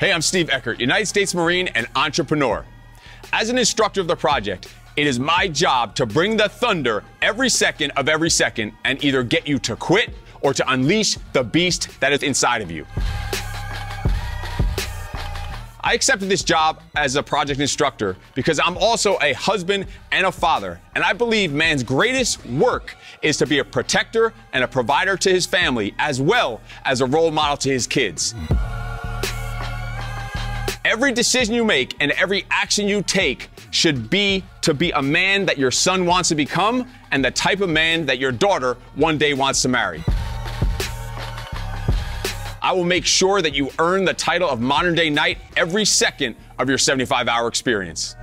Hey, I'm Steve Eckert, United States Marine and entrepreneur. As an instructor of the project, it is my job to bring the thunder every second of every second and either get you to quit or to unleash the beast that is inside of you. I accepted this job as a project instructor because I'm also a husband and a father, and I believe man's greatest work is to be a protector and a provider to his family, as well as a role model to his kids. Every decision you make and every action you take should be to be a man that your son wants to become and the type of man that your daughter one day wants to marry. I will make sure that you earn the title of modern day knight every second of your 75 hour experience.